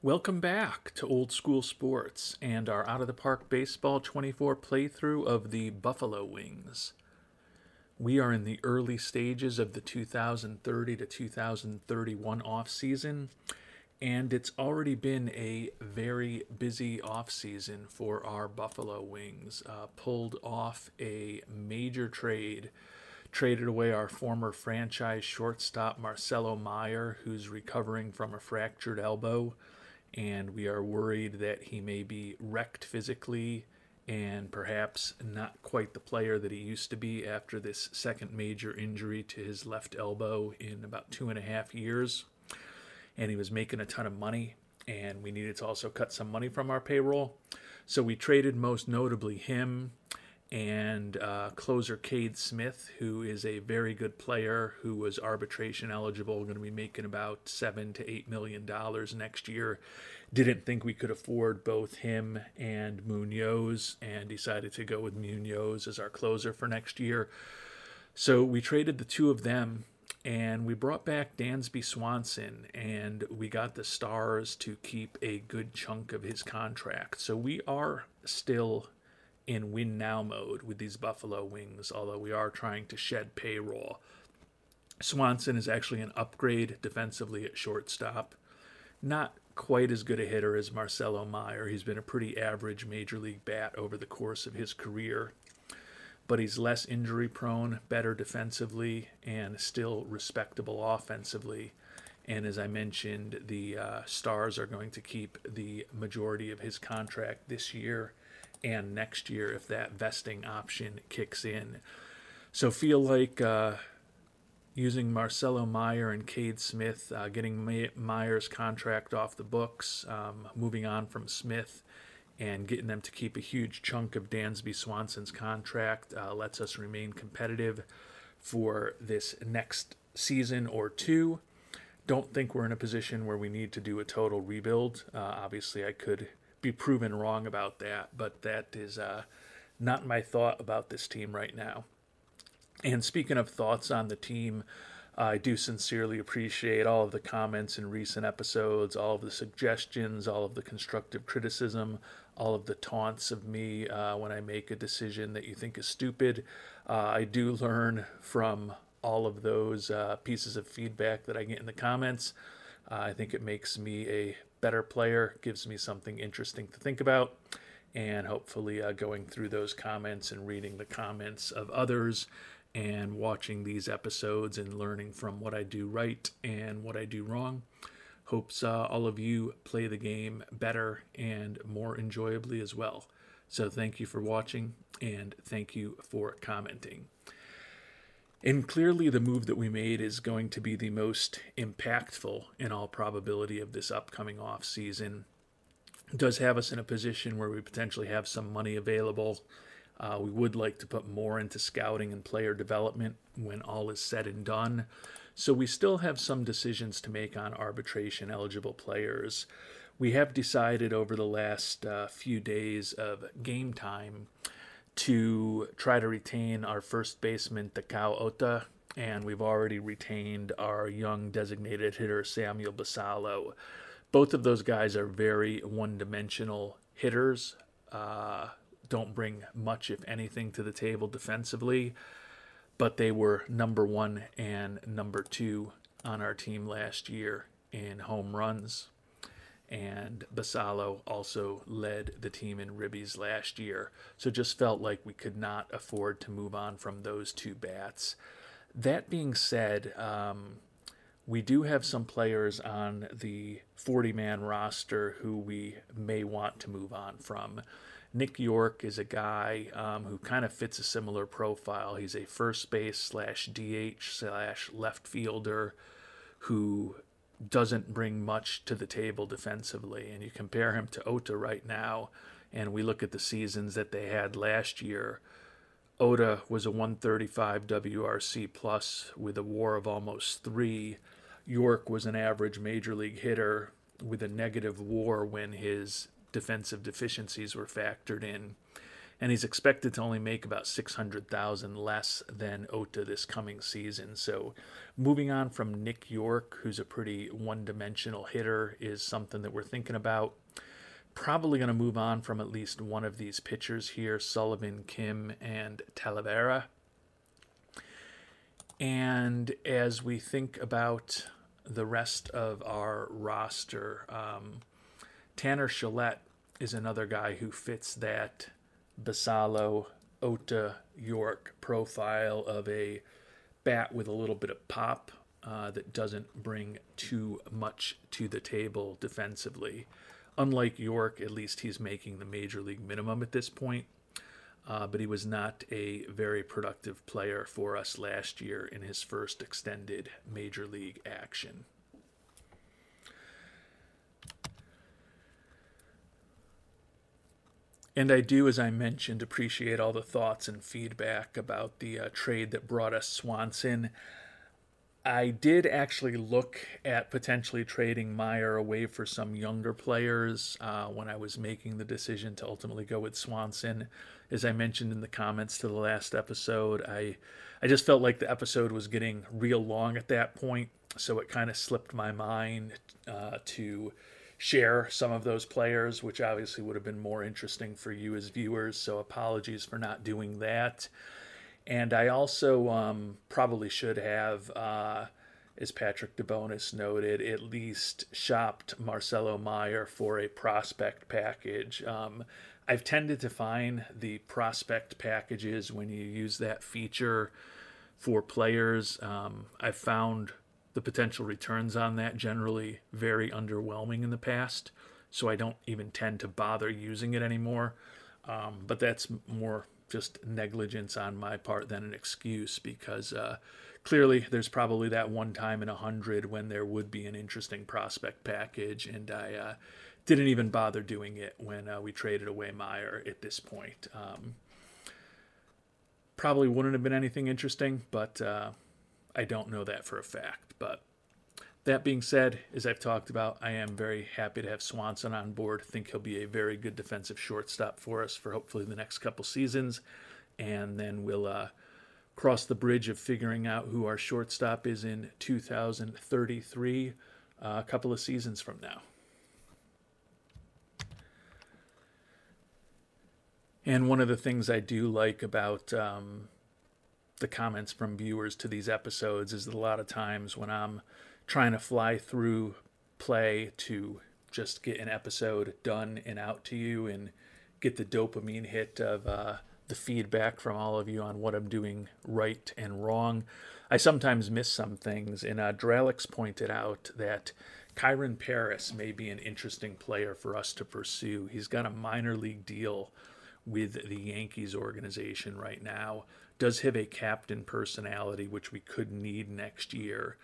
Welcome back to Old School Sports and our Out of the Park Baseball 24 playthrough of the Buffalo Wings. We are in the early stages of the 2030 to 2031 off season, and it's already been a very busy off season for our Buffalo Wings. Uh, pulled off a major trade, traded away our former franchise shortstop Marcelo Mayer, who's recovering from a fractured elbow and we are worried that he may be wrecked physically and perhaps not quite the player that he used to be after this second major injury to his left elbow in about two and a half years. And he was making a ton of money, and we needed to also cut some money from our payroll. So we traded most notably him and uh, closer Cade Smith, who is a very good player who was arbitration eligible, going to be making about seven to eight million dollars next year. Didn't think we could afford both him and Munoz, and decided to go with Munoz as our closer for next year. So we traded the two of them, and we brought back Dansby Swanson, and we got the Stars to keep a good chunk of his contract. So we are still in win now mode with these Buffalo Wings, although we are trying to shed payroll. Swanson is actually an upgrade defensively at shortstop. Not quite as good a hitter as Marcelo Mayer. He's been a pretty average major league bat over the course of his career, but he's less injury prone, better defensively, and still respectable offensively. And as I mentioned, the uh, Stars are going to keep the majority of his contract this year and next year if that vesting option kicks in. So feel like uh, using Marcelo Mayer and Cade Smith, uh, getting Mayer's contract off the books, um, moving on from Smith, and getting them to keep a huge chunk of Dansby Swanson's contract uh, lets us remain competitive for this next season or two. Don't think we're in a position where we need to do a total rebuild. Uh, obviously, I could be proven wrong about that, but that is uh, not my thought about this team right now. And speaking of thoughts on the team, I do sincerely appreciate all of the comments in recent episodes, all of the suggestions, all of the constructive criticism, all of the taunts of me uh, when I make a decision that you think is stupid. Uh, I do learn from all of those uh, pieces of feedback that I get in the comments. Uh, I think it makes me a better player, gives me something interesting to think about, and hopefully uh, going through those comments and reading the comments of others and watching these episodes and learning from what I do right and what I do wrong. Hopes uh, all of you play the game better and more enjoyably as well. So, thank you for watching and thank you for commenting. And clearly, the move that we made is going to be the most impactful in all probability of this upcoming off season. Does have us in a position where we potentially have some money available. Uh, we would like to put more into scouting and player development when all is said and done. So we still have some decisions to make on arbitration eligible players. We have decided over the last uh, few days of game time to try to retain our first baseman, Takao Ota, and we've already retained our young designated hitter, Samuel Basallo. Both of those guys are very one dimensional hitters, uh, don't bring much, if anything, to the table defensively, but they were number one and number two on our team last year in home runs and Basallo also led the team in ribbies last year. So just felt like we could not afford to move on from those two bats. That being said, um, we do have some players on the 40 man roster who we may want to move on from. Nick York is a guy um, who kind of fits a similar profile. He's a first base slash DH slash left fielder who doesn't bring much to the table defensively. And you compare him to Ota right now, and we look at the seasons that they had last year. Ota was a 135 WRC plus with a WAR of almost three. York was an average major league hitter with a negative WAR when his defensive deficiencies were factored in. And he's expected to only make about 600,000 less than Ota this coming season. So moving on from Nick York, who's a pretty one-dimensional hitter, is something that we're thinking about. Probably going to move on from at least one of these pitchers here, Sullivan, Kim, and Talavera. And as we think about the rest of our roster, um, Tanner Shelett is another guy who fits that Basallo, Ota, York profile of a bat with a little bit of pop uh, that doesn't bring too much to the table defensively. Unlike York, at least he's making the major league minimum at this point uh, but he was not a very productive player for us last year in his first extended major league action. And I do, as I mentioned, appreciate all the thoughts and feedback about the uh, trade that brought us Swanson. I did actually look at potentially trading Mayer away for some younger players uh, when I was making the decision to ultimately go with Swanson as I mentioned in the comments to the last episode, I I just felt like the episode was getting real long at that point, so it kind of slipped my mind uh, to share some of those players, which obviously would have been more interesting for you as viewers. So apologies for not doing that. And I also um, probably should have, uh, as Patrick DeBonis noted, at least shopped Marcelo Mayer for a prospect package. Um, I've tended to find the prospect packages when you use that feature for players. Um, I've found the potential returns on that generally very underwhelming in the past, so I don't even tend to bother using it anymore. Um, but that's more just negligence on my part than an excuse because uh, clearly there's probably that one time in a hundred when there would be an interesting prospect package, and I uh, didn't even bother doing it when uh, we traded away Mayer at this point. Um, probably wouldn't have been anything interesting, but uh, I don't know that for a fact. But that being said, as I've talked about, I am very happy to have Swanson on board. think he'll be a very good defensive shortstop for us for hopefully the next couple seasons. And then we'll uh, cross the bridge of figuring out who our shortstop is in 2033, uh, a couple of seasons from now. And one of the things I do like about um, the comments from viewers to these episodes is that a lot of times when I'm trying to fly through play to just get an episode done and out to you and get the dopamine hit of uh, the feedback from all of you on what I'm doing right and wrong. I sometimes miss some things, and uh, Dralix pointed out that Kyren Paris may be an interesting player for us to pursue. He's got a minor league deal with the Yankees organization right now. Does have a captain personality, which we could need next year.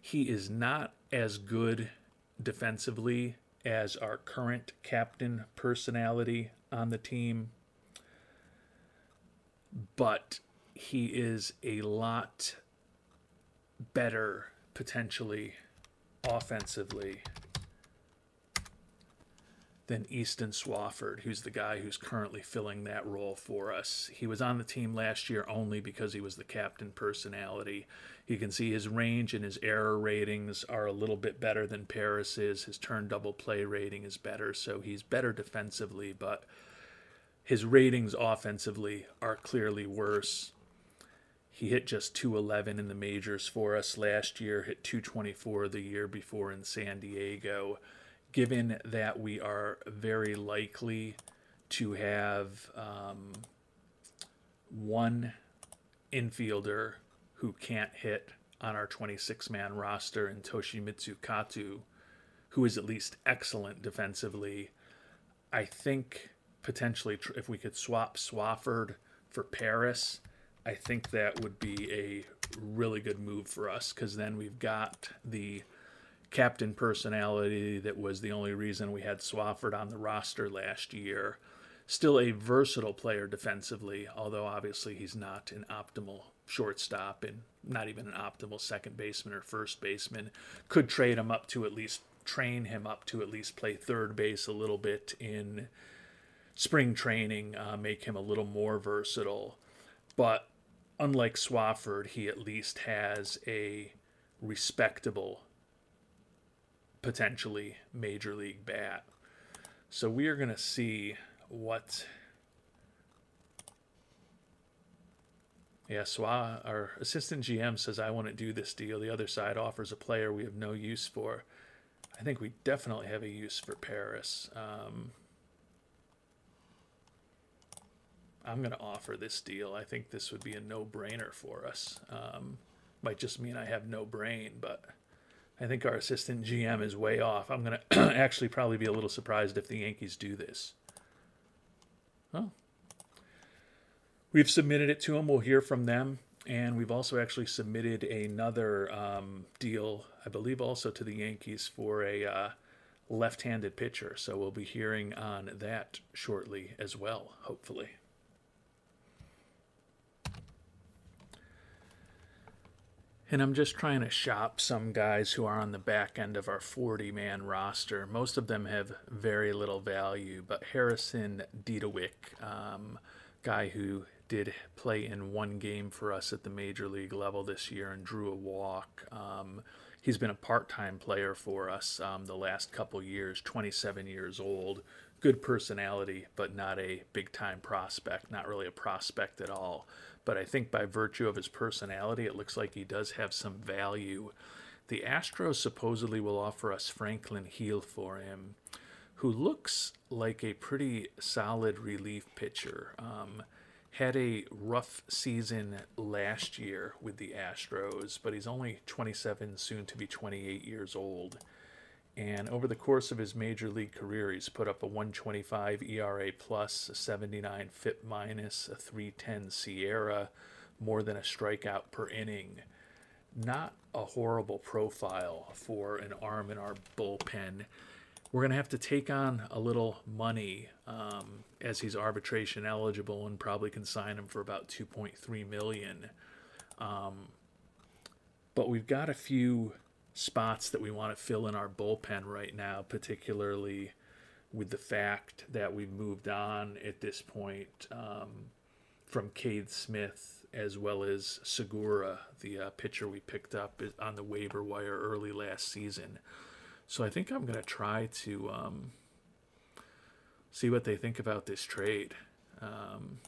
He is not as good defensively as our current captain personality on the team, but he is a lot better potentially offensively than Easton Swafford, who's the guy who's currently filling that role for us. He was on the team last year only because he was the captain personality. You can see his range and his error ratings are a little bit better than Paris's. His turn double play rating is better, so he's better defensively, but his ratings offensively are clearly worse. He hit just 211 in the majors for us last year, hit 224 the year before in San Diego given that we are very likely to have um, one infielder who can't hit on our 26 man roster in Toshimitsu Katu, who is at least excellent defensively. I think potentially if we could swap Swafford for Paris, I think that would be a really good move for us because then we've got the captain personality that was the only reason we had Swafford on the roster last year. Still a versatile player defensively, although obviously he's not an optimal shortstop and not even an optimal second baseman or first baseman. Could trade him up to at least train him up to at least play third base a little bit in spring training uh, make him a little more versatile. But unlike Swafford, he at least has a respectable, potentially major league bat. So we are going to see what. Yeah, Swa, our assistant GM says, I want to do this deal. The other side offers a player we have no use for. I think we definitely have a use for Paris. Um, I'm going to offer this deal. I think this would be a no brainer for us. Um, might just mean I have no brain, but I think our assistant GM is way off. I'm going to actually probably be a little surprised if the Yankees do this. Oh. We've submitted it to them. We'll hear from them. And we've also actually submitted another um, deal, I believe, also to the Yankees for a uh, left handed pitcher. So we'll be hearing on that shortly as well, hopefully. And I'm just trying to shop some guys who are on the back end of our 40 man roster. Most of them have very little value, but Harrison Didawick, um, guy who did play in one game for us at the major league level this year and drew a walk. Um, he's been a part time player for us um, the last couple years, 27 years old. Good personality, but not a big time prospect, not really a prospect at all but I think by virtue of his personality, it looks like he does have some value. The Astros supposedly will offer us Franklin Heel for him, who looks like a pretty solid relief pitcher. Um, had a rough season last year with the Astros, but he's only 27, soon to be 28 years old. And over the course of his major league career, he's put up a 125 ERA plus, a 79 FIP minus, a 310 SIERA, more than a strikeout per inning. Not a horrible profile for an arm in our bullpen. We're going to have to take on a little money um, as he's arbitration eligible and probably can sign him for about 2.3 million. Um, but we've got a few spots that we want to fill in our bullpen right now, particularly with the fact that we've moved on at this point um, from Cade Smith as well as Segura, the uh, pitcher we picked up on the waiver wire early last season. So I think I'm going to try to um, see what they think about this trade. Um,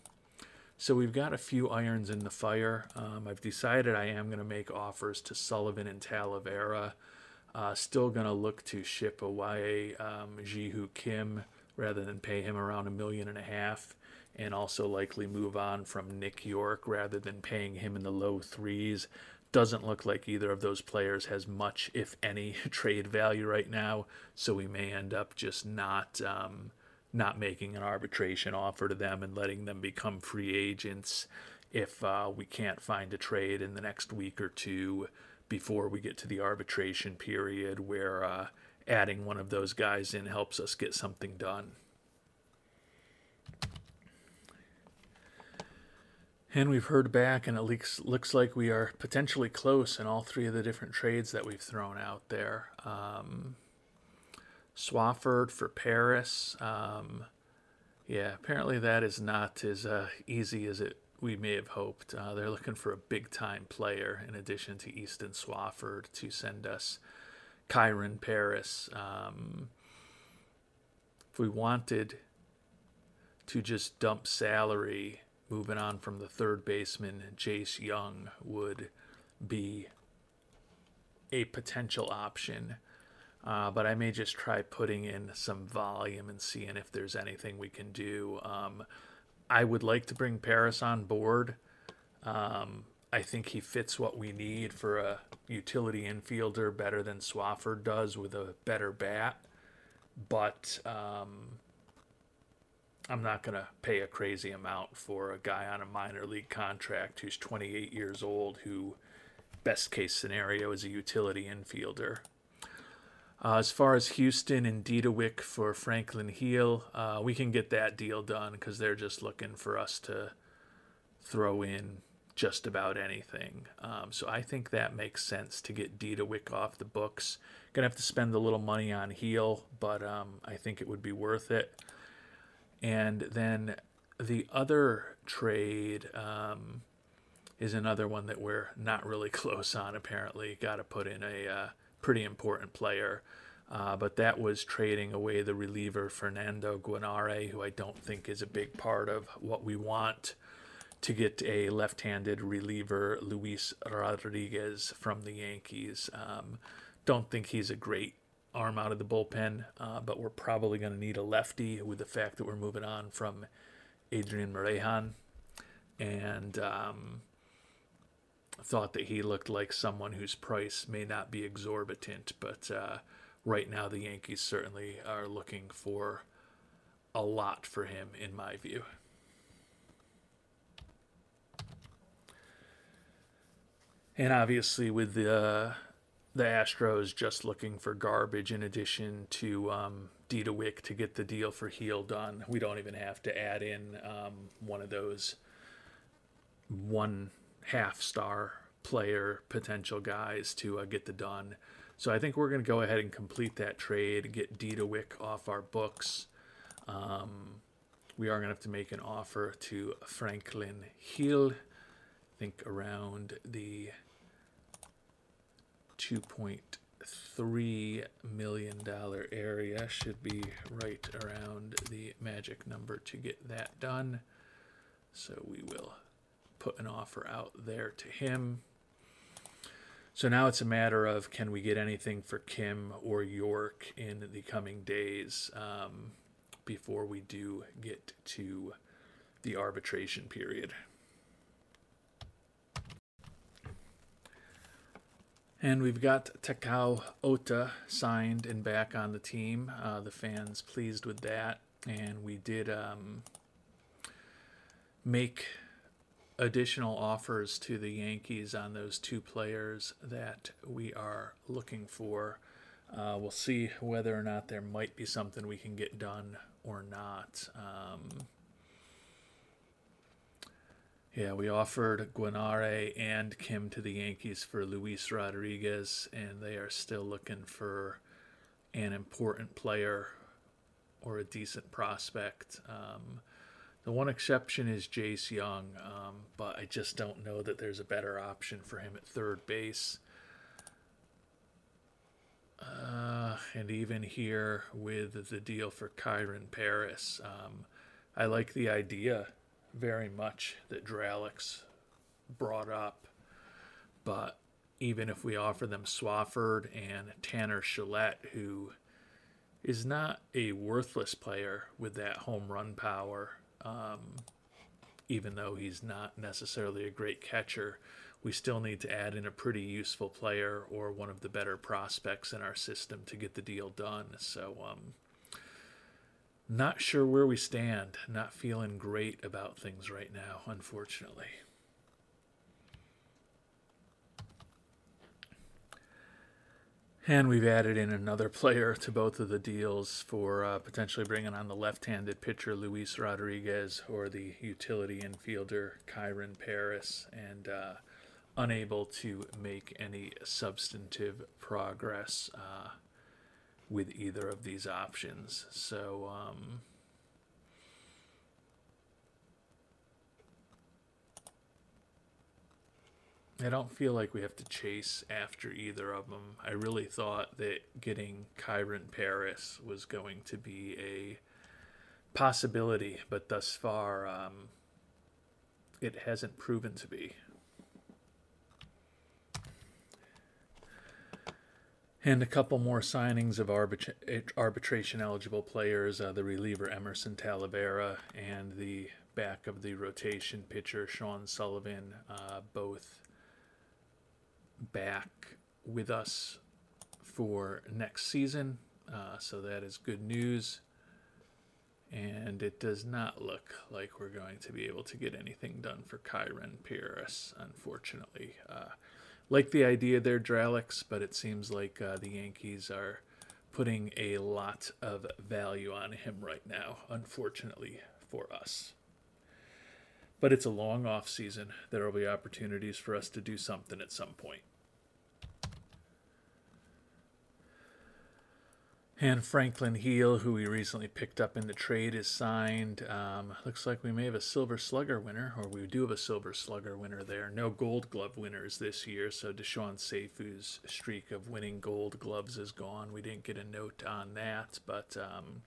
so we've got a few irons in the fire. Um, I've decided I am going to make offers to Sullivan and Talavera. Uh, still going to look to ship away um, Ji-Hoo Kim rather than pay him around a million and a half, and also likely move on from Nick York rather than paying him in the low threes. Doesn't look like either of those players has much, if any, trade value right now, so we may end up just not. Um, not making an arbitration offer to them and letting them become free agents if uh, we can't find a trade in the next week or two before we get to the arbitration period where uh, adding one of those guys in helps us get something done. And we've heard back, and it looks, looks like we are potentially close in all three of the different trades that we've thrown out there. Um, Swafford for Paris. Um, yeah, apparently that is not as uh, easy as it we may have hoped. Uh, they're looking for a big time player in addition to Easton Swafford to send us Kyren Paris. Um, if we wanted to just dump salary, moving on from the third baseman, Jace Young would be a potential option. Uh, but I may just try putting in some volume and seeing if there's anything we can do. Um, I would like to bring Paris on board. Um, I think he fits what we need for a utility infielder better than Swafford does with a better bat. But um, I'm not going to pay a crazy amount for a guy on a minor league contract who's 28 years old, who, best case scenario, is a utility infielder. Uh, as far as Houston and Didawick for Franklin Heel, uh, we can get that deal done because they're just looking for us to throw in just about anything. Um, so I think that makes sense to get Didawick off the books. Gonna have to spend a little money on Heel, but um, I think it would be worth it. And then the other trade um, is another one that we're not really close on, apparently. Got to put in a uh, pretty important player. Uh, but that was trading away the reliever Fernando Guanare, who I don't think is a big part of what we want to get a left-handed reliever, Luis Rodriguez from the Yankees. Um, don't think he's a great arm out of the bullpen, uh, but we're probably going to need a lefty with the fact that we're moving on from Adrian Morejon, and um, thought that he looked like someone whose price may not be exorbitant, but uh, right now the Yankees certainly are looking for a lot for him, in my view. And obviously, with the uh, the Astros just looking for garbage in addition to um, Didawick to get the deal for Heel done, we don't even have to add in um, one of those one half star player potential guys to uh, get the done. So I think we're going to go ahead and complete that trade, get Didawick off our books. Um, we are going to have to make an offer to Franklin Hill. I think around the $2.3 million area should be right around the magic number to get that done. So we will put an offer out there to him. So now it's a matter of can we get anything for Kim or York in the coming days um, before we do get to the arbitration period. And we've got Takao Ota signed and back on the team. Uh, the fans pleased with that. And we did um, make additional offers to the Yankees on those two players that we are looking for. Uh, we'll see whether or not there might be something we can get done or not. Um, yeah, we offered Guanare and Kim to the Yankees for Luis Rodriguez, and they are still looking for an important player or a decent prospect. Um, the one exception is Jace Young, um, but I just don't know that there's a better option for him at third base. Uh, and even here with the deal for Kyren Paris, um, I like the idea very much that Drellick's brought up. But even if we offer them Swafford and Tanner Shelett, who is not a worthless player with that home run power, um, even though he's not necessarily a great catcher, we still need to add in a pretty useful player or one of the better prospects in our system to get the deal done. So, um, not sure where we stand. Not feeling great about things right now, unfortunately. And we've added in another player to both of the deals for uh, potentially bringing on the left handed pitcher Luis Rodriguez or the utility infielder Kyren Paris, and uh, unable to make any substantive progress uh, with either of these options. So, um, I don't feel like we have to chase after either of them. I really thought that getting Kyren Paris was going to be a possibility, but thus far um, it hasn't proven to be. And a couple more signings of arbitra- arbitration eligible players uh, the reliever Emerson Talavera and the back of the rotation pitcher Sean Sullivan, uh, both back with us for next season. Uh, so that is good news. And it does not look like we're going to be able to get anything done for Kyren Paris, unfortunately. Uh, like the idea there, Drellicks, but it seems like uh, the Yankees are putting a lot of value on him right now, unfortunately for us. But it's a long off season. There will be opportunities for us to do something at some point. And Franklin Heel, who we recently picked up in the trade, is signed. Um, looks like we may have a Silver Slugger winner, or we do have a Silver Slugger winner there. No Gold Glove winners this year, so Deshaun Seifu's streak of winning Gold Gloves is gone. We didn't get a note on that, but um,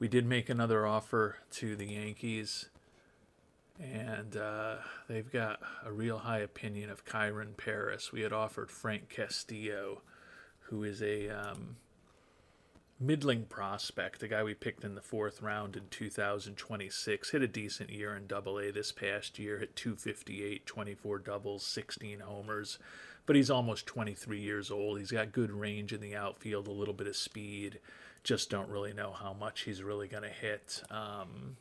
we did make another offer to the Yankees, and uh, they've got a real high opinion of Kyren Paris. We had offered Frank Castillo, who is a um, middling prospect, the guy we picked in the fourth round in 2026, hit a decent year in Double A this past year, hit 258, 24 doubles, 16 homers, but he's almost 23 years old. He's got good range in the outfield, a little bit of speed. Just don't really know how much he's really going to hit. Um,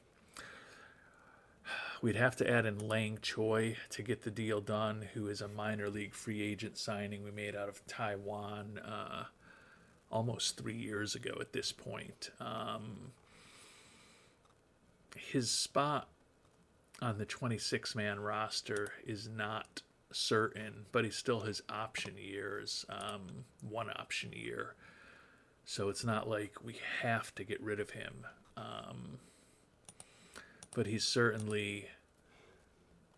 we'd have to add in Lang Choi to get the deal done, who is a minor league free agent signing we made out of Taiwan. Uh, almost three years ago at this point. Um, his spot on the 26 man roster is not certain, but he still has option years, um, one option year. So it's not like we have to get rid of him. Um, but he's certainly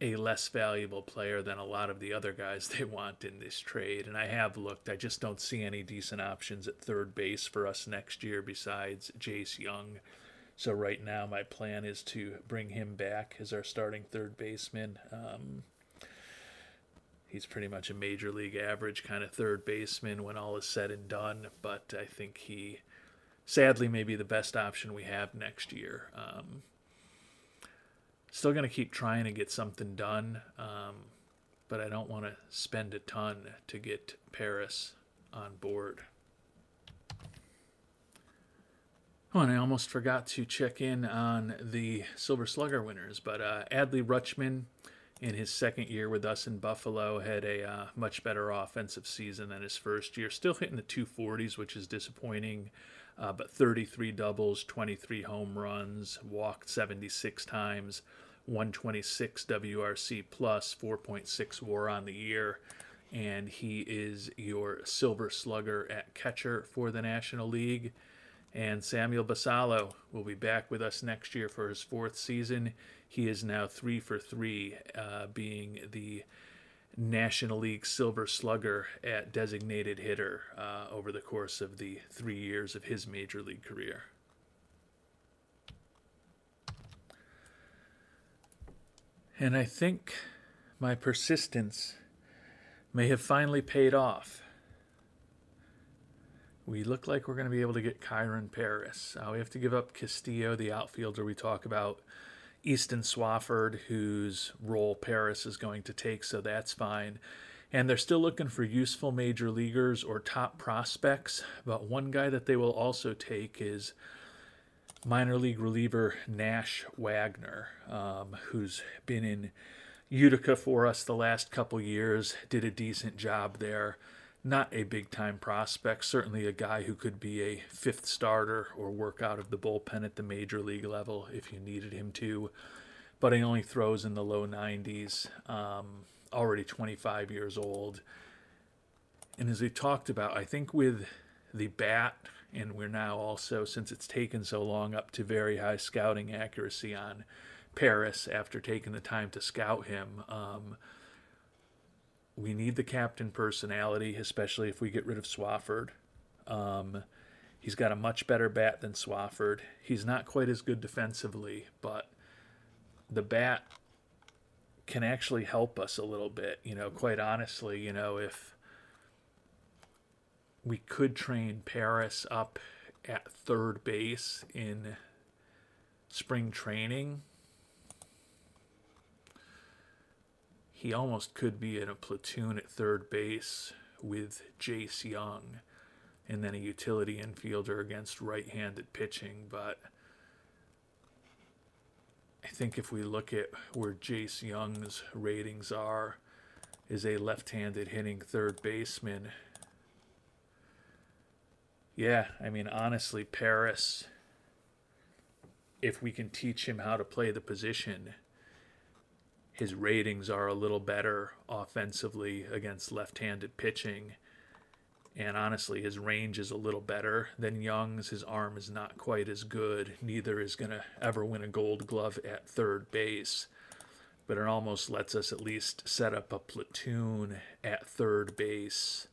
a less valuable player than a lot of the other guys they want in this trade. And I have looked, I just don't see any decent options at third base for us next year besides Jace Young. So right now, my plan is to bring him back as our starting third baseman. Um, he's pretty much a major league average kind of third baseman when all is said and done, but I think he sadly may be the best option we have next year. Um, still going to keep trying to get something done, um, but I don't want to spend a ton to get Paris on board. Oh, and I almost forgot to check in on the Silver Slugger winners, but uh, Adley Rutschman, in his second year with us in Buffalo, had a uh, much better offensive season than his first year. Still hitting the 240s, which is disappointing, uh, but 33 doubles, 23 home runs, walked 76 times, 126 WRC plus, 4.6 WAR on the year, and he is your Silver Slugger at catcher for the National League. And Samuel Basallo will be back with us next year for his fourth season. He is now three for three, uh, being the National League Silver Slugger at designated hitter uh, over the course of the three years of his major league career. And I think my persistence may have finally paid off. We look like we're going to be able to get Kyren Paris. Uh, we have to give up Castillo, the outfielder we talk about, Easton Swafford, whose role Paris is going to take, so that's fine. And they're still looking for useful major leaguers or top prospects. But one guy that they will also take is minor league reliever Nash Wagner, um, who's been in Utica for us the last couple years, did a decent job there. Not a big time prospect, certainly a guy who could be a fifth starter or work out of the bullpen at the major league level if you needed him to. But he only throws in the low 90s, um, already 25 years old. And as we talked about, I think with the bat and we're now also, since it's taken so long, up to very high scouting accuracy on Paris after taking the time to scout him. Um, we need the captain personality, especially if we get rid of Swafford. Um, he's got a much better bat than Swafford. He's not quite as good defensively, but the bat can actually help us a little bit. You know, quite honestly, you know, if we could train Paris up at third base in spring training. He almost could be in a platoon at third base with Jace Young and then a utility infielder against right handed pitching. But I think if we look at where Jace Young's ratings are, is a left handed hitting third baseman yeah, I mean, honestly, Paris, if we can teach him how to play the position, his ratings are a little better offensively against left handed pitching. And honestly, his range is a little better than Young's. His arm is not quite as good. Neither is going to ever win a gold glove at third base. But it almost lets us at least set up a platoon at third base.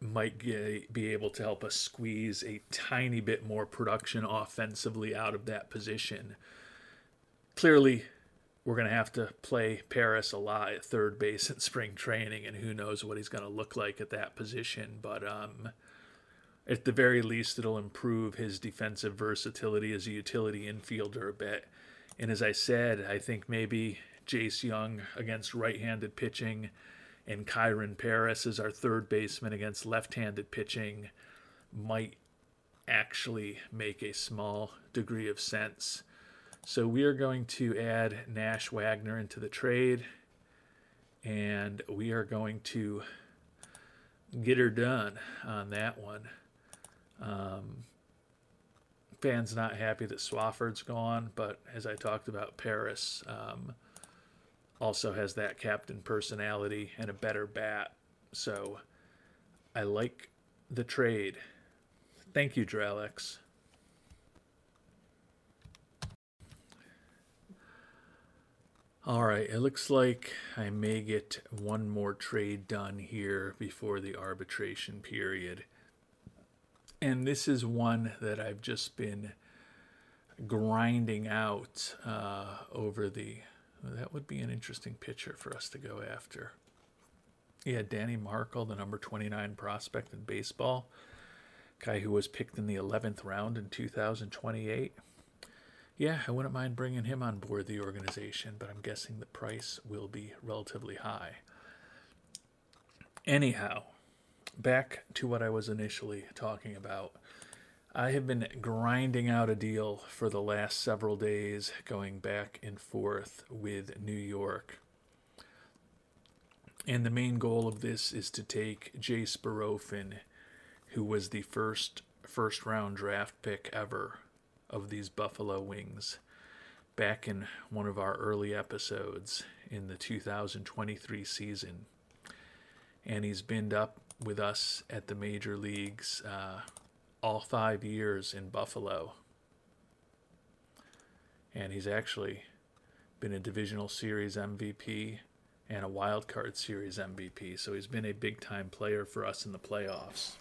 Might get, be able to help us squeeze a tiny bit more production offensively out of that position. Clearly, we're going to have to play Paris a lot at third base in spring training, and who knows what he's going to look like at that position. But um, at the very least, it'll improve his defensive versatility as a utility infielder a bit. And as I said, I think maybe Jace Young against right handed pitching and Kyren Paris as our third baseman against left handed pitching might actually make a small degree of sense. So we are going to add Nash Wagner into the trade, and we are going to get her done on that one. Um, fans not happy that Swafford's gone, but as I talked about, Paris um, also has that captain personality and a better bat. So I like the trade. Thank you, Dralex. All right, it looks like I may get one more trade done here before the arbitration period. And this is one that I've just been grinding out uh, over the. That would be an interesting pitcher for us to go after. Yeah, Danny Markle, the number 29 prospect in baseball, guy who was picked in the 11th round in 2028. Yeah, I wouldn't mind bringing him on board the organization, but I'm guessing the price will be relatively high. Anyhow, back to what I was initially talking about. I have been grinding out a deal for the last several days, going back and forth with New York. And the main goal of this is to take Jace Barofin, who was the first first round draft pick ever of these buffalo wings back in one of our early episodes in the 2023 season. And he's been up with us at the major leagues uh, all five years in Buffalo. And he's actually been a divisional series MVP and a wild card series MVP. So he's been a big time player for us in the playoffs.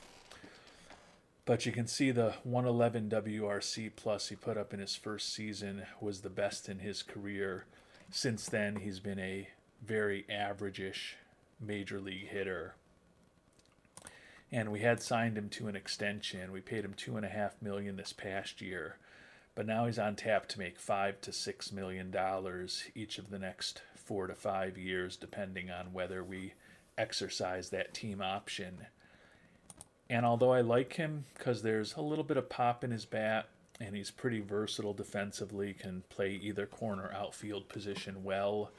But you can see the 111 WRC plus he put up in his first season was the best in his career. Since then, he's been a very average-ish major league hitter. And we had signed him to an extension. We paid him two and a half million this past year, but now he's on tap to make five to six million dollars each of the next four to five years, depending on whether we exercise that team option and although I like him because there's a little bit of pop in his bat and he's pretty versatile defensively, can play either corner outfield position well.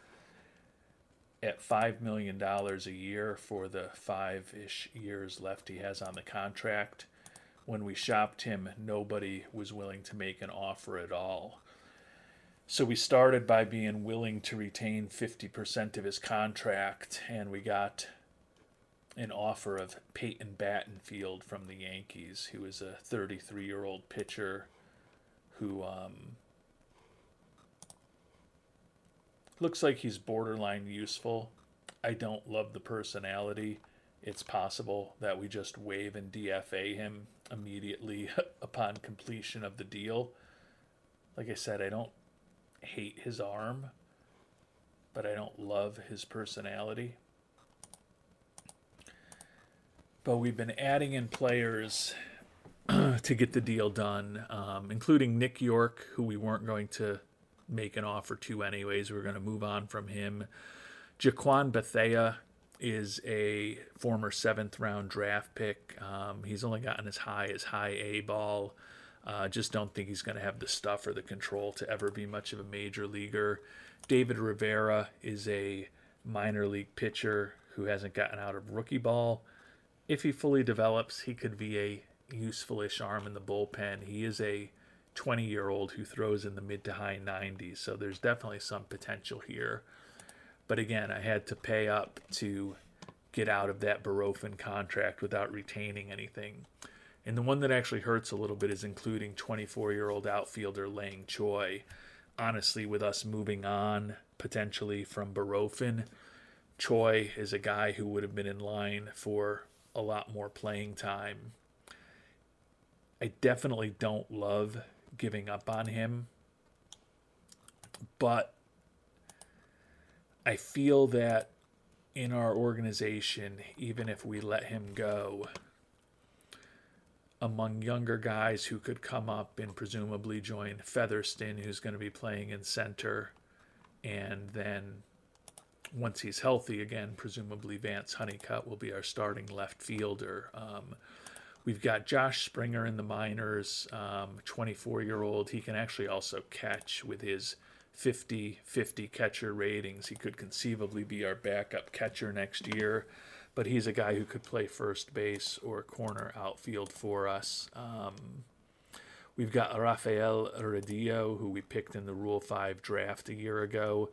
At $5 million a year for the five ish years left he has on the contract, when we shopped him, nobody was willing to make an offer at all. So we started by being willing to retain 50% of his contract, and we got an offer of Peyton Battenfield from the Yankees, who is a 33 year old pitcher who um, looks like he's borderline useful. I don't love the personality. It's possible that we just waive and DFA him immediately upon completion of the deal. Like I said, I don't hate his arm, but I don't love his personality but we've been adding in players to get the deal done, um, including Nick York, who we weren't going to make an offer to anyways. We are going to move on from him. Jaquan Bethea is a former seventh round draft pick. Um, he's only gotten as high as high A ball. Uh, just don't think he's going to have the stuff or the control to ever be much of a major leaguer. David Rivera is a minor league pitcher who hasn't gotten out of rookie ball if he fully develops, he could be a useful-ish arm in the bullpen. He is a 20-year-old who throws in the mid to high 90s, so there's definitely some potential here. But again, I had to pay up to get out of that Barofin contract without retaining anything. And the one that actually hurts a little bit is including 24 year old outfielder Lang Choi. Honestly, with us moving on potentially from Barofin, Choi is a guy who would have been in line for a lot more playing time. I definitely don't love giving up on him, but I feel that in our organization, even if we let him go, among younger guys who could come up and presumably join Featherston, who's going to be playing in center, and then once he's healthy again, presumably Vance Honeycutt will be our starting left fielder. Um, we've got Josh Springer in the minors, 24 um, year old. He can actually also catch with his 50 50 catcher ratings. He could conceivably be our backup catcher next year, but he's a guy who could play first base or corner outfield for us. Um, we've got Rafael Redillo, who we picked in the Rule 5 draft a year ago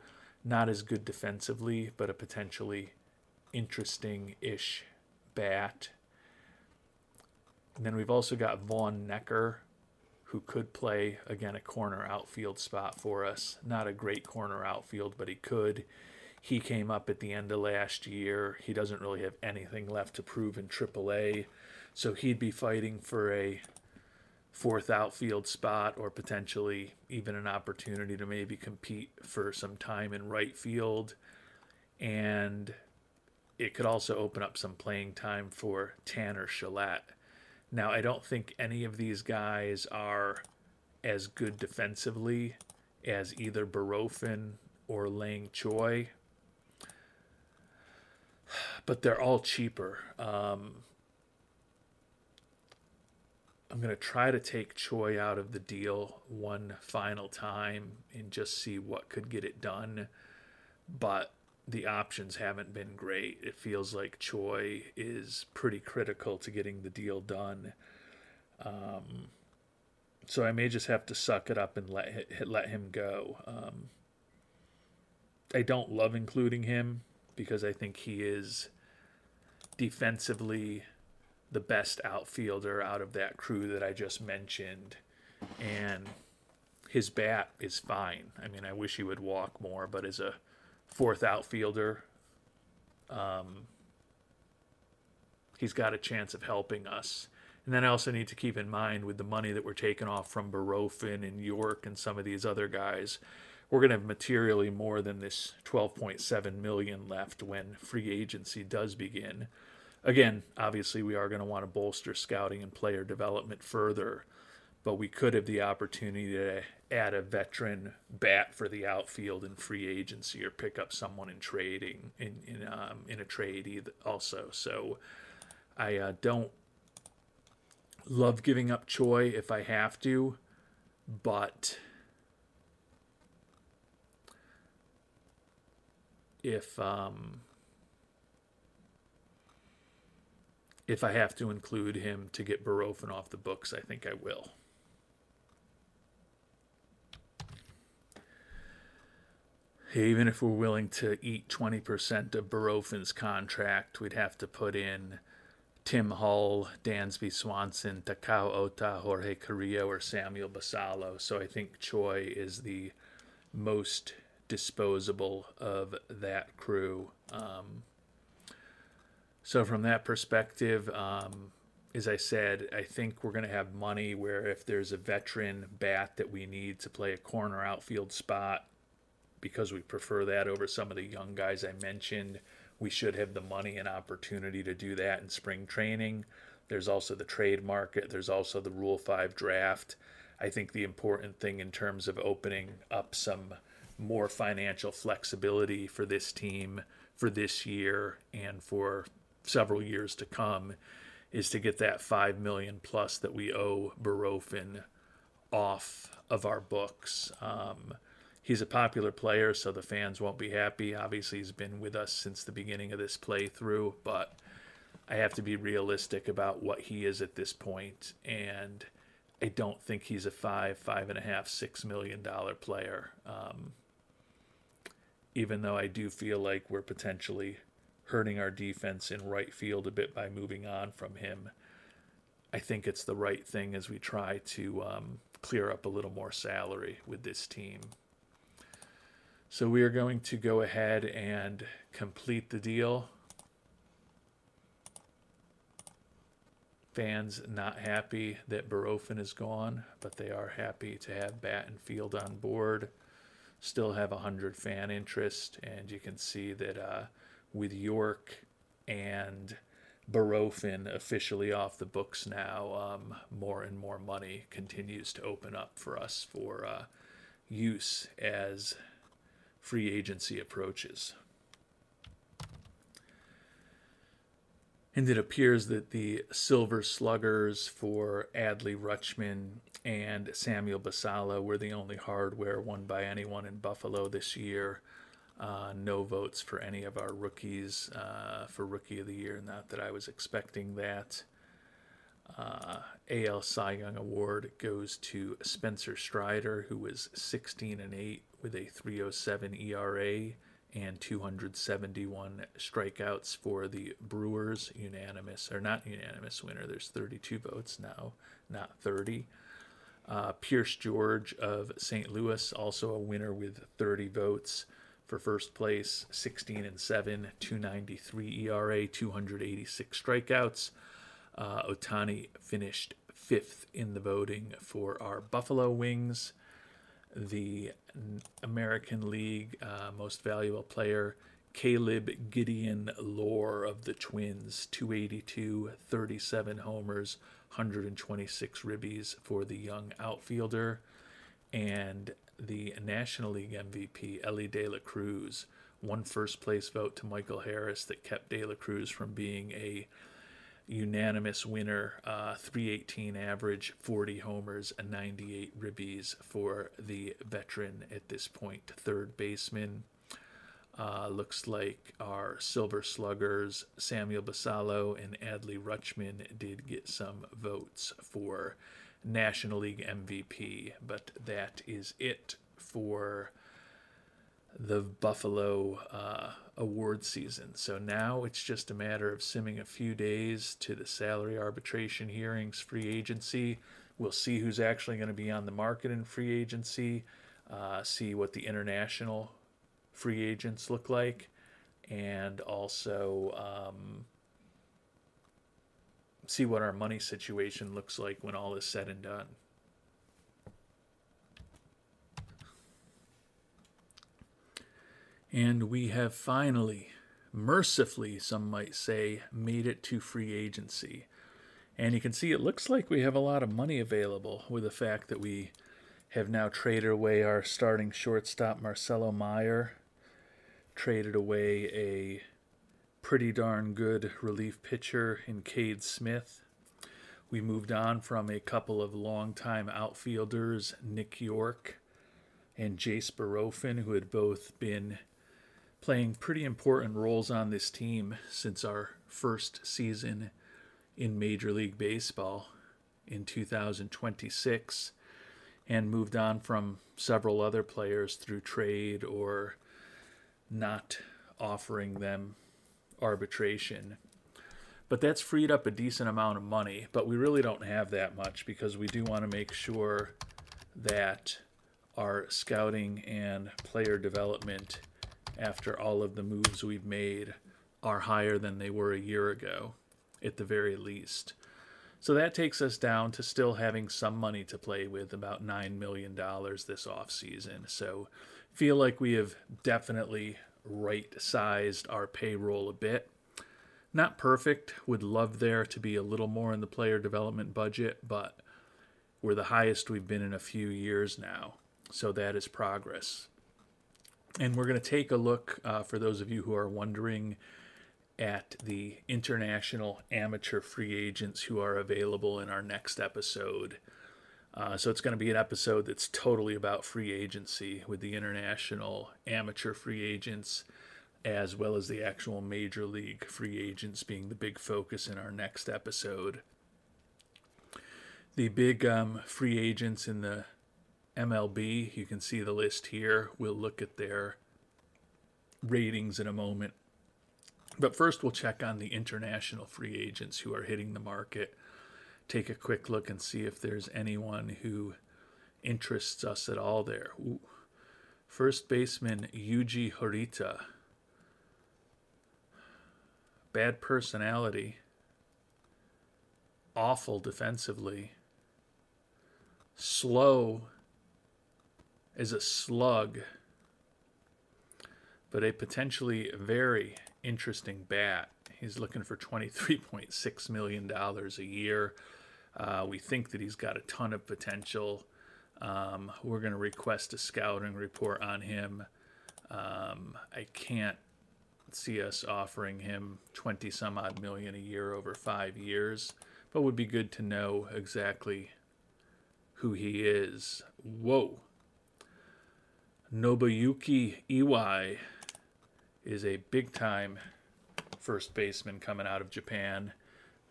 not as good defensively, but a potentially interesting ish bat. And then we've also got Vaughn Necker, who could play, again, a corner outfield spot for us. Not a great corner outfield, but he could. He came up at the end of last year. He doesn't really have anything left to prove in AAA. So he'd be fighting for a fourth outfield spot or potentially even an opportunity to maybe compete for some time in right field. And it could also open up some playing time for Tanner Shalat. Now, I don't think any of these guys are as good defensively as either Barofin or Lang Choi, but they're all cheaper. Um, I'm going to try to take Choi out of the deal one final time and just see what could get it done. But the options haven't been great. It feels like Choi is pretty critical to getting the deal done. Um, so I may just have to suck it up and let let him go. Um, I don't love including him because I think he is defensively the best outfielder out of that crew that I just mentioned. And his bat is fine. I mean, I wish he would walk more, but as a fourth outfielder, um, he's got a chance of helping us. And then I also need to keep in mind with the money that we're taking off from Barofin and York and some of these other guys, we're going to have materially more than this 12.7 million left when free agency does begin again, obviously, we are going to want to bolster scouting and player development further, but we could have the opportunity to add a veteran bat for the outfield in free agency or pick up someone in trading in in um, in a trade either also. So I uh, don't love giving up Choi if I have to, but if um, if I have to include him to get Barofin off the books, I think I will. Even if we're willing to eat 20% of Barofin's contract, we'd have to put in Tim Hull, Dansby Swanson, Takao Ota, Jorge Carrillo, or Samuel Basallo. So I think Choi is the most disposable of that crew. Um, so from that perspective, um, as I said, I think we're going to have money where if there's a veteran bat that we need to play a corner outfield spot, because we prefer that over some of the young guys I mentioned, we should have the money and opportunity to do that in spring training. There's also the trade market. There's also the Rule 5 draft. I think the important thing in terms of opening up some more financial flexibility for this team for this year and for several years to come is to get that 5 million plus that we owe Barofin off of our books. Um, he's a popular player, so the fans won't be happy. Obviously, he's been with us since the beginning of this playthrough, but I have to be realistic about what he is at this point, and I don't think he's a five, five and a half, six million dollar player. Um, even though I do feel like we're potentially hurting our defense in right field a bit by moving on from him. I think it's the right thing as we try to um, clear up a little more salary with this team. So we are going to go ahead and complete the deal. Fans not happy that Barofin is gone, but they are happy to have Battenfield on board. Still have 100 fan interest, and you can see that uh, with York and Barofin officially off the books now, um, more and more money continues to open up for us for uh, use as free agency approaches. And it appears that the Silver Sluggers for Adley Rutschman and Samuel Basallo were the only hardware won by anyone in Buffalo this year. Uh, no votes for any of our rookies uh, for Rookie of the Year. Not that I was expecting that. Uh, AL Cy Young Award goes to Spencer Strider, who was 16 and 8 with a 307 ERA and 271 strikeouts for the Brewers. Unanimous, or not unanimous winner. There's 32 votes now, not 30. Uh, Pierce George of St. Louis, also a winner with 30 votes for first place, 16 and 7, 293 ERA, 286 strikeouts. Uh, Ohtani finished fifth in the voting for our Buffalo Wings. The American League uh, Most Valuable Player, Caleb Gideon Lore of the Twins, 282, 37 homers, 126 ribbies for the young outfielder. And the National League MVP, Elly De La Cruz, one first place vote to Michael Harris that kept De La Cruz from being a unanimous winner. Uh, 318 average, 40 homers, and 98 ribbies for the veteran at this point, third baseman. Uh, looks like our Silver Sluggers, Samuel Basallo and Adley Rutschman, did get some votes for National League MVP, but that is it for the Buffalo uh, award season. So now it's just a matter of simming a few days to the salary arbitration hearings, free agency. We'll see who's actually going to be on the market in free agency, uh, see what the international free agents look like, and also um, see what our money situation looks like when all is said and done. And we have finally, mercifully, some might say, made it to free agency. And you can see it looks like we have a lot of money available with the fact that we have now traded away our starting shortstop, Marcelo Mayer, traded away a pretty darn good relief pitcher in Cade Smith. We moved on from a couple of longtime outfielders, Nick York and Jace Barofin, who had both been playing pretty important roles on this team since our first season in Major League Baseball in 2026, and moved on from several other players through trade or not offering them arbitration. But that's freed up a decent amount of money, but we really don't have that much because we do want to make sure that our scouting and player development after all of the moves we've made are higher than they were a year ago, at the very least. So that takes us down to still having some money to play with, about $9 million this offseason. So feel like we have definitely right sized our payroll a bit. Not perfect, would love there to be a little more in the player development budget, but we're the highest we've been in a few years now. So that is progress. And we're going to take a look, uh, for those of you who are wondering, at the international amateur free agents who are available in our next episode. Uh, so it's going to be an episode that's totally about free agency with the international amateur free agents as well as the actual major league free agents being the big focus in our next episode. The big um, free agents in the MLB, you can see the list here. We'll look at their ratings in a moment. But first, we'll check on the international free agents who are hitting the market. Take a quick look and see if there's anyone who interests us at all there. Ooh. First baseman Yuji Horita. Bad personality. Awful defensively. Slow as a slug, but a potentially very interesting bat. He's looking for $23.6 million a year. Uh, we think that he's got a ton of potential. Um, we're going to request a scouting report on him. Um, I can't see us offering him 20 some odd million a year over five years, but would be good to know exactly who he is. Whoa. Nobuyuki Iwai is a big time first baseman coming out of Japan.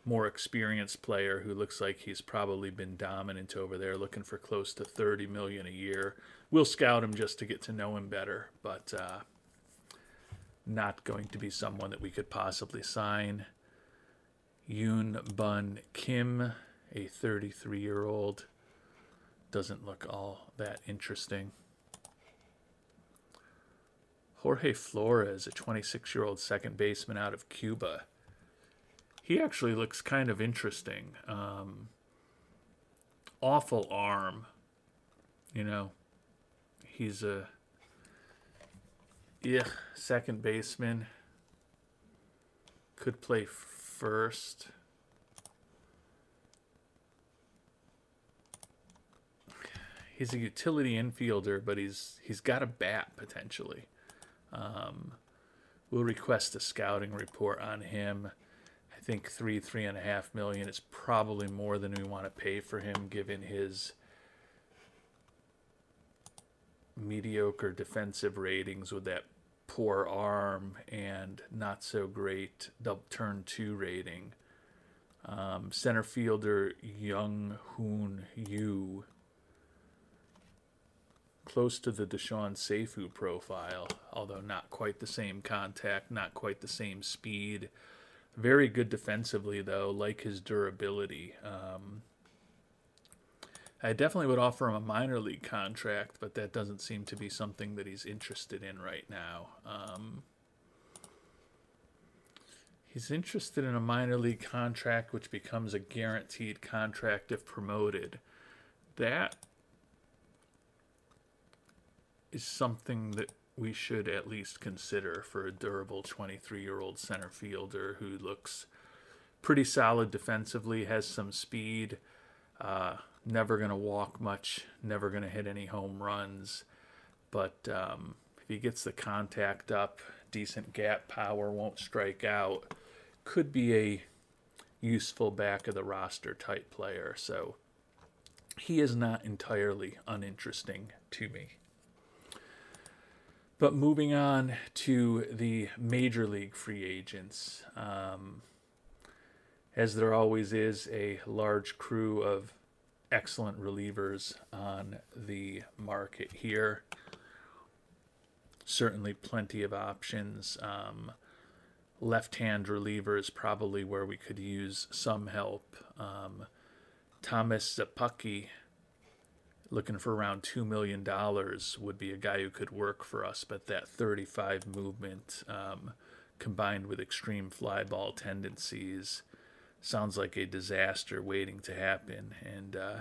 More experienced player who looks like he's probably been dominant over there, looking for close to 30 million a year. We'll scout him just to get to know him better, but uh, not going to be someone that we could possibly sign. Yoon Bun Kim, a 33 year old, doesn't look all that interesting. Jorge Flores, a 26 year old second baseman out of Cuba. He actually looks kind of interesting. Um, awful arm. You know, he's a yeah, second baseman. Could play first. He's a utility infielder, but he's he's got a bat potentially. Um, we'll request a scouting report on him. I think three, three and a half million is probably more than we want to pay for him, given his mediocre defensive ratings with that poor arm and not so great double turn two rating. Um, center fielder Young Hoon Yu close to the Deshaun Seifu profile, although not quite the same contact, not quite the same speed. Very good defensively, though, like his durability. Um, I definitely would offer him a minor league contract, but that doesn't seem to be something that he's interested in right now. Um, he's interested in a minor league contract, which becomes a guaranteed contract if promoted. That is something that we should at least consider for a durable 23 year old center fielder who looks pretty solid defensively, has some speed, uh, never going to walk much, never going to hit any home runs. But um, if he gets the contact up, decent gap power, won't strike out, could be a useful back of the roster type player. So he is not entirely uninteresting to me. But moving on to the major league free agents, um, as there always is a large crew of excellent relievers on the market here. Certainly, plenty of options. Um, left hand reliever is probably where we could use some help. Um, Thomas Szapucki looking for around $2 million would be a guy who could work for us, but that 35 movement um, combined with extreme fly ball tendencies sounds like a disaster waiting to happen. And uh,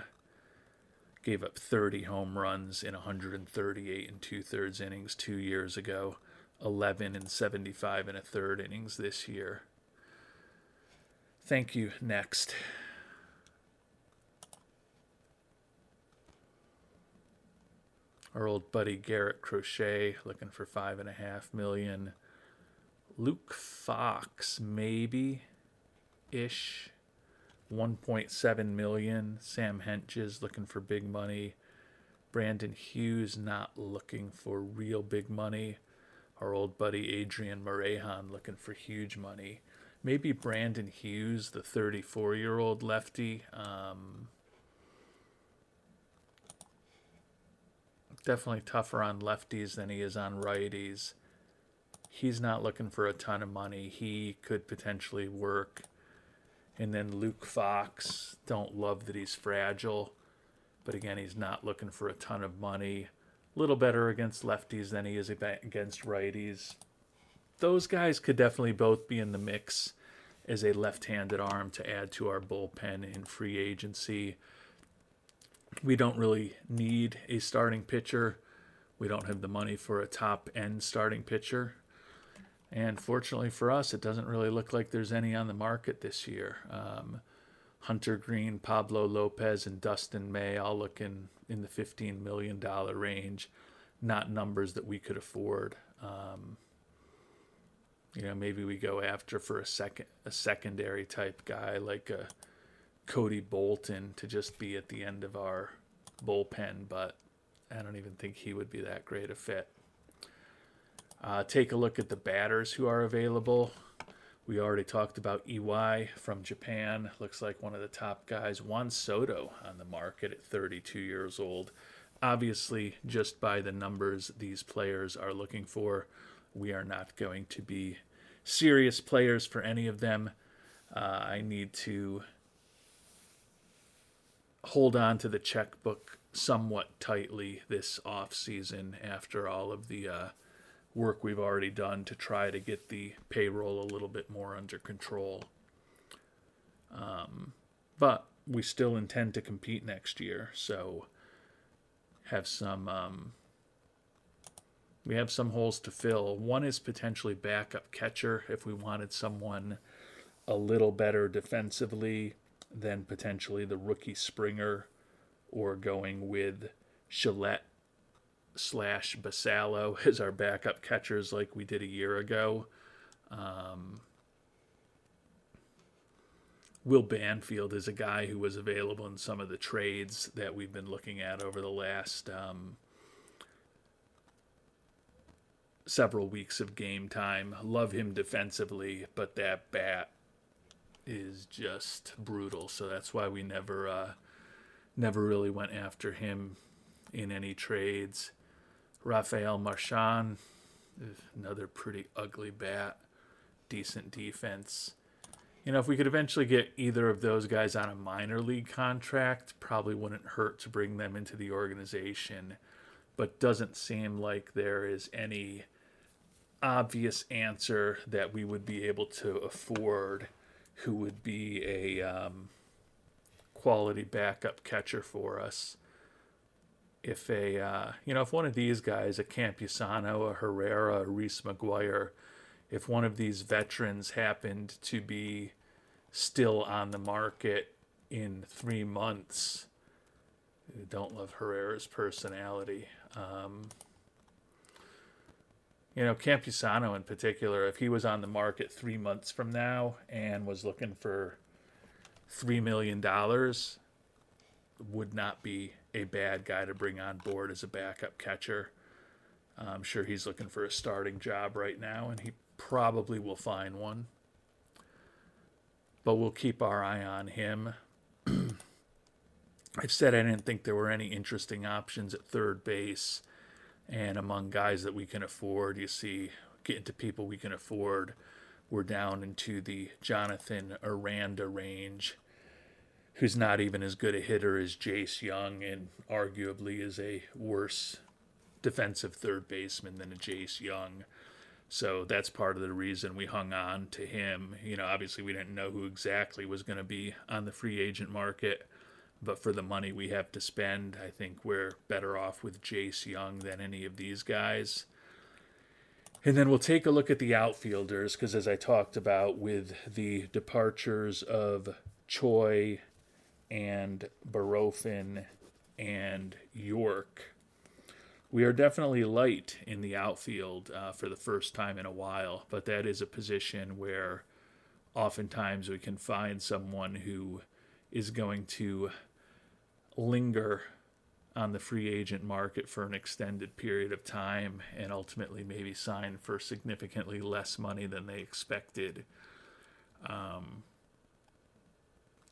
gave up 30 home runs in 138 and two thirds innings two years ago, 11 and 75 and a third innings this year. Thank you. Next. Our old buddy Garrett Crochet looking for five and a half million. Luke Fox, maybe ish. 1.7 million. Sam Hentges looking for big money. Brandon Hughes not looking for real big money. Our old buddy Adrian Morejon looking for huge money. Maybe Brandon Hughes, the 34 year old lefty. Um, definitely tougher on lefties than he is on righties. he's not looking for a ton of money. He could potentially work. And then Luke Fox, don't love that he's fragile, but again, he's not looking for a ton of money. A little better against lefties than he is against righties. Those guys could definitely both be in the mix as a left handed arm to add to our bullpen in free agency. We don't really need a starting pitcher. We don't have the money for a top end starting pitcher. And fortunately for us, it doesn't really look like there's any on the market this year. Um, Hunter Greene, Pablo Lopez, and Dustin May all looking in in the $15 million range. Not numbers that we could afford. Um, you know, maybe we go after for a second, a secondary type guy like a Cody Bolton to just be at the end of our bullpen, but I don't even think he would be that great a fit. Uh, take a look at the batters who are available. We already talked about Iwai from Japan. Looks like one of the top guys. Juan Soto on the market at 32 years old. Obviously, just by the numbers these players are looking for, we are not going to be serious players for any of them. Uh, I need to hold on to the checkbook somewhat tightly this off season after all of the uh, work we've already done to try to get the payroll a little bit more under control. Um, but we still intend to compete next year, so have some um, we have some holes to fill. One is potentially backup catcher if we wanted someone a little better defensively than potentially the rookie Springer or going with Gillette slash Basallo as our backup catchers like we did a year ago. Um, Will Banfield is a guy who was available in some of the trades that we've been looking at over the last um, several weeks of game time. Love him defensively, but that bat is just brutal. So that's why we never uh, never really went after him in any trades. Rafael Marchand, another pretty ugly bat, decent defense. You know, if we could eventually get either of those guys on a minor league contract, probably wouldn't hurt to bring them into the organization. But doesn't seem like there is any obvious answer that we would be able to afford who would be a um, quality backup catcher for us. If a uh, you know if one of these guys, a Campusano, a Herrera, a Reese McGuire, if one of these veterans happened to be still on the market in three months, don't love Herrera's personality. Um, you know, Campusano in particular, if he was on the market three months from now and was looking for three million dollars, would not be a bad guy to bring on board as a backup catcher. I'm sure he's looking for a starting job right now, and he probably will find one. But we'll keep our eye on him. I've said I didn't think there were any interesting options at third base and among guys that we can afford, you see, getting to people we can afford, we're down into the Jonathan Aranda range, who's not even as good a hitter as Jace Young and arguably is a worse defensive third baseman than a Jace Young. So that's part of the reason we hung on to him. You know, obviously we didn't know who exactly was going to be on the free agent market but for the money we have to spend, I think we're better off with Jace Young than any of these guys. And then we'll take a look at the outfielders because, as I talked about, with the departures of Choi and Barofin and York, we are definitely light in the outfield uh, for the first time in a while. But that is a position where oftentimes we can find someone who is going to linger on the free agent market for an extended period of time and ultimately maybe sign for significantly less money than they expected. Um,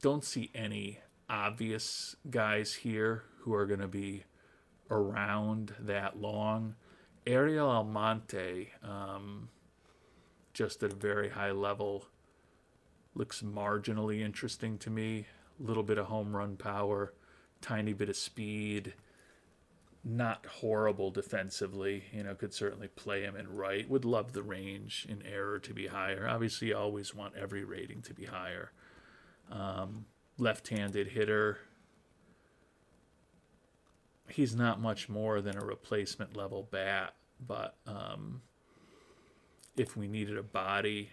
don't see any obvious guys here who are going to be around that long. Ariel Almonte, um, just at a very high level. Looks marginally interesting to me. A little bit of home run power, tiny bit of speed. Not horrible defensively. You know, could certainly play him in right. Would love the range in error to be higher. Obviously, you always want every rating to be higher. Um, left handed hitter. He's not much more than a replacement level bat, but um, if we needed a body,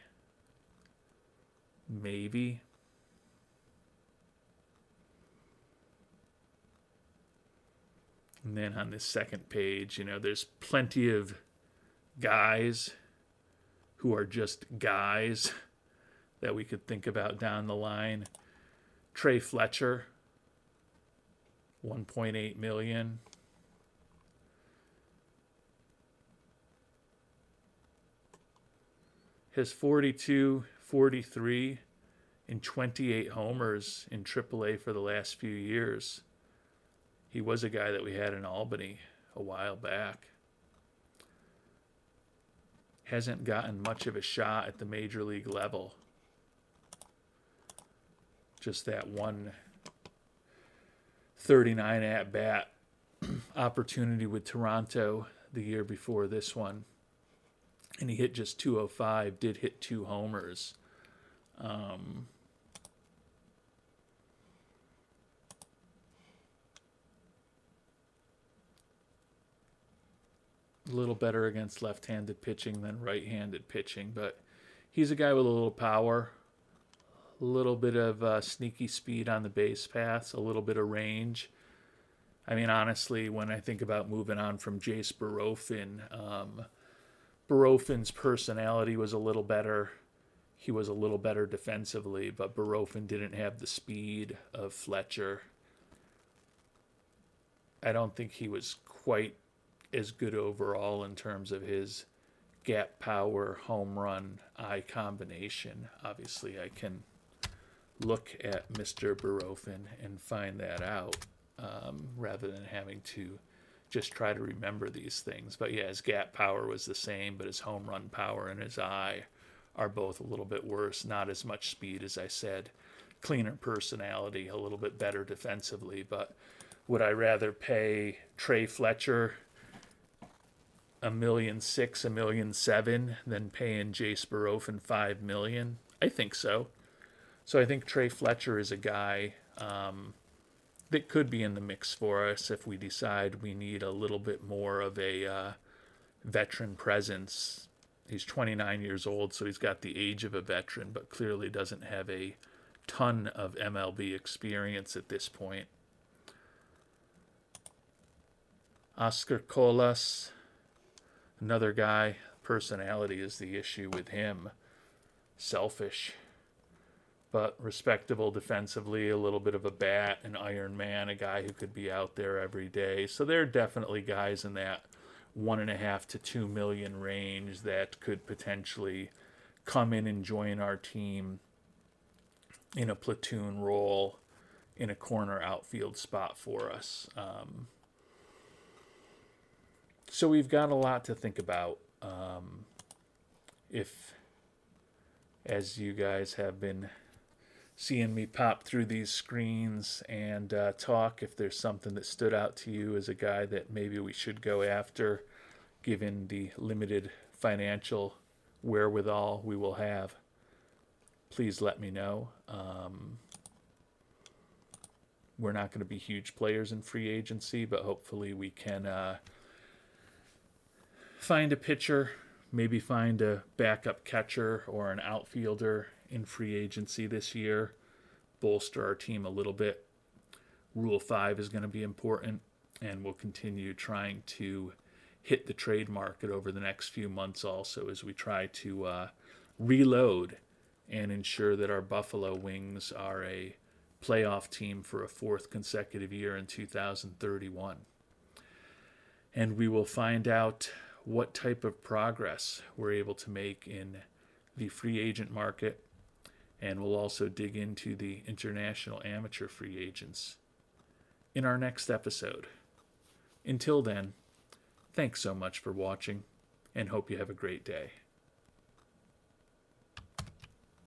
maybe. And then on this second page, you know, there's plenty of guys who are just guys that we could think about down the line. Trey Fletcher, 1.8 million. Has 42, 43, and 28 homers in AAA for the last few years. He was a guy that we had in Albany a while back. Hasn't gotten much of a shot at the major league level. Just that one 39 at bat opportunity with Toronto the year before this one and he hit just 205, did hit two homers. Um, a little better against left handed pitching than right handed pitching, but he's a guy with a little power, a little bit of uh, sneaky speed on the base paths, a little bit of range. I mean, honestly, when I think about moving on from Jace Barofin, um, Barofin's personality was a little better. He was a little better defensively, but Barofin didn't have the speed of Fletcher. I don't think he was quite as good overall in terms of his gap power, home run, eye combination. Obviously, I can look at Mr. Barofin and find that out um, rather than having to just try to remember these things. But yeah, his gap power was the same, but his home run power and his eye are both a little bit worse. Not as much speed, as I said. Cleaner personality, a little bit better defensively. But would I rather pay Trey Fletcher a million six, a million seven than paying Jace Barofin five million? I think so. So I think Trey Fletcher is a guy um, that could be in the mix for us if we decide we need a little bit more of a uh, veteran presence. He's 29 years old, so he's got the age of a veteran, but clearly doesn't have a ton of MLB experience at this point. Oscar Colas, another guy, personality is the issue with him. Selfish but respectable defensively, a little bit of a bat, an Iron Man, a guy who could be out there every day. So there are definitely guys in that one and a half to two million range that could potentially come in and join our team in a platoon role in a corner outfield spot for us. Um, so we've got a lot to think about. Um, if, as you guys have been seeing me pop through these screens and uh, talk if there's something that stood out to you as a guy that maybe we should go after given the limited financial wherewithal we will have please let me know um, we're not going to be huge players in free agency but hopefully we can uh, find a pitcher maybe find a backup catcher or an outfielder in free agency this year, bolster our team a little bit. Rule 5 is going to be important, and we'll continue trying to hit the trade market over the next few months also as we try to uh, reload and ensure that our Buffalo Wings are a playoff team for a fourth consecutive year in 2031. And we will find out what type of progress we're able to make in the free agent market and we'll also dig into the international amateur free agents in our next episode. Until then, thanks so much for watching and hope you have a great day.